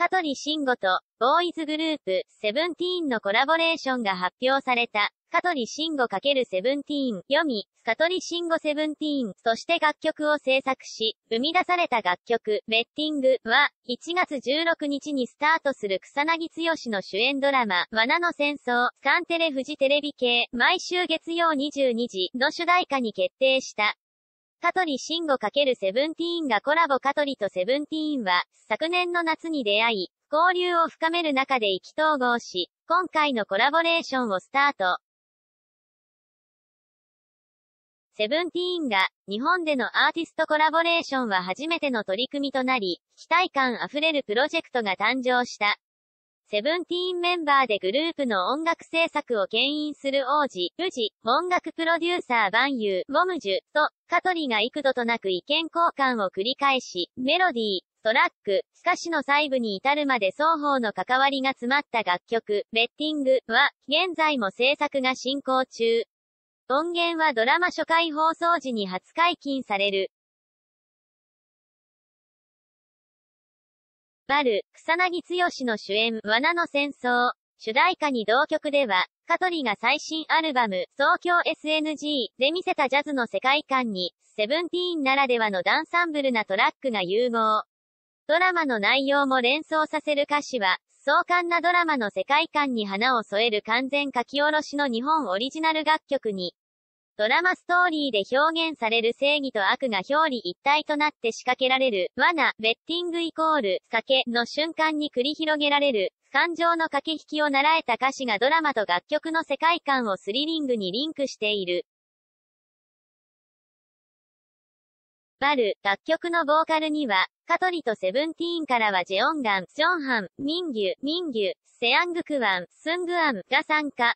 香取慎吾と、ボーイズグループ、セブンティーンのコラボレーションが発表された。香取慎吾×セブンティーン、読み、香取慎吾セブンティーン、として楽曲を制作し、生み出された楽曲、ベッティングは、1月16日にスタートする草薙剛の主演ドラマ、罠の戦争、カンテレフジテレビ系、毎週月曜22時の主題歌に決定した。香取慎吾×セブンティーンがコラボ香取とセブンティーンは、昨年の夏に出会い、交流を深める中で意気投合し、今回のコラボレーションをスタート。セブンティーンが、日本でのアーティストコラボレーションは初めての取り組みとなり、期待感あふれるプロジェクトが誕生した。セブンティーンメンバーでグループの音楽制作を牽引する王子、宇治、音楽プロデューサーバンユー、モムジュ、と、カトリが幾度となく意見交換を繰り返し、メロディー、トラック、歌詞の細部に至るまで双方の関わりが詰まった楽曲、ベッティングは、現在も制作が進行中。音源はドラマ初回放送時に初解禁される。バル、草薙剛の主演、罠の戦争。主題歌に同曲では、香取が最新アルバム、東京 SNG で見せたジャズの世界観に、セブンティーンならではのダンサンブルなトラックが融合。ドラマの内容も連想させる歌詞は、壮観なドラマの世界観に花を添える完全書き下ろしの日本オリジナル楽曲に、ドラマストーリーで表現される正義と悪が表裏一体となって仕掛けられる、罠、ベッティングイコール、賭けの瞬間に繰り広げられる、感情の駆け引きを習えた歌詞がドラマと楽曲の世界観をスリリングにリンクしている。バル、楽曲のボーカルには、カトリとセブンティーンからはジェオンガン、ジョンハン、ミンギュ、ミンギュ、セアングクワン、スングアンが参加。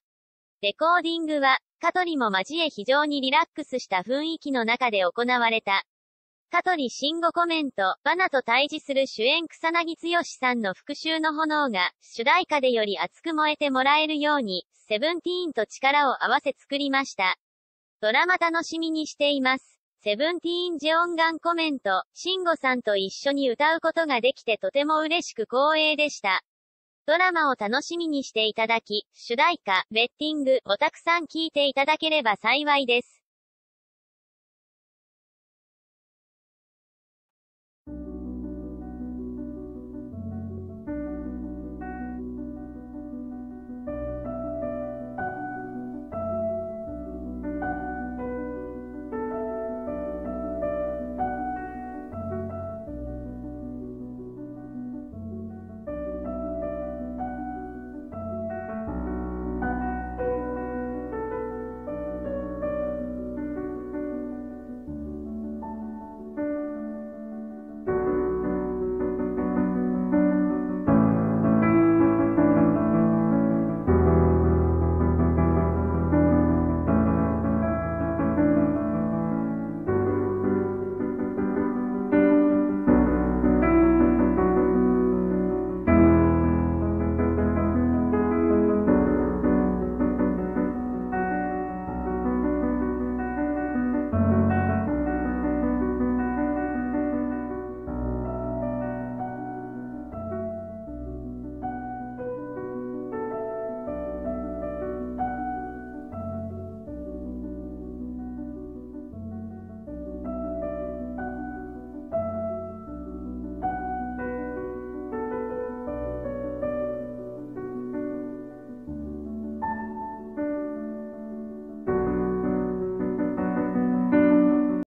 レコーディングは、香取も交え非常にリラックスした雰囲気の中で行われた。香取慎吾コメント、バナと対峙する主演草薙剛さんの復讐の炎が、主題歌でより熱く燃えてもらえるように、セブンティーンと力を合わせ作りました。ドラマ楽しみにしています。セブンティーンジェオンガンコメント、慎吾さんと一緒に歌うことができてとても嬉しく光栄でした。ドラマを楽しみにしていただき、主題歌、ベッティングをたくさん聴いていただければ幸いです。